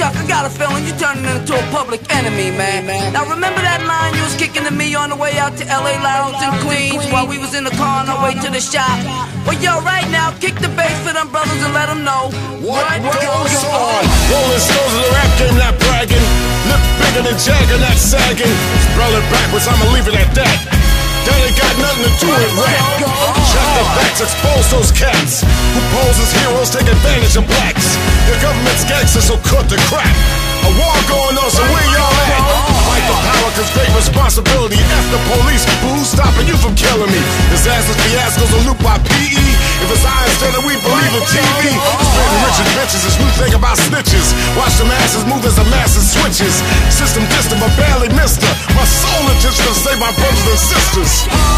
Chuck, I got a feeling you're turning into a public enemy, man. Now remember that line you was kicking to me on the way out to LA Lounge in Queens while we was in the car on our way to the shop? Well, yo, right now, kick the bass for them brothers and let them know what, what goes on. Rolling stones of the rap game, not bragging. Lips bigger than Jagger, not sagging. Spell it backwards, I'ma leave it at that. Expose those cats who pose as heroes, take advantage of blacks. The government's gangsters, so cut the crap. A war going on, so where y'all at? Fight for power, cause great responsibility. F the police, who's stopping you from killing me? Disasters, fiascos, a loop by PE. If it's I instead of we believe in TV. Spreading riches, bitches, is new thing about snitches. Watch the masses move as the masses switches. System distant, but barely missed her. My soul is just to save my brothers and sisters.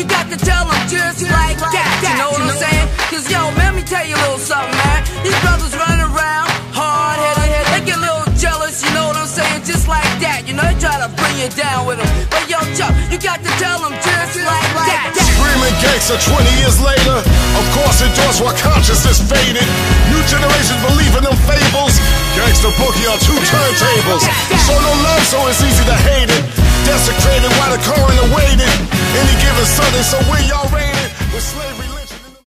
You got to tell them just like that. You know what I'm saying? Cause yo, man, let me tell you a little something, man. These brothers running around, hard headed, they get a little jealous, you know what I'm saying? Just like that. You know, they try to bring you down with them. But yo, Chuck, you got to tell them just like that. Screaming gangster 20 years later. Of course, endorse while consciousness faded. New generations believe in them fables. Gangster boogie on two turntables. Show no love, so it's easy to hate So we already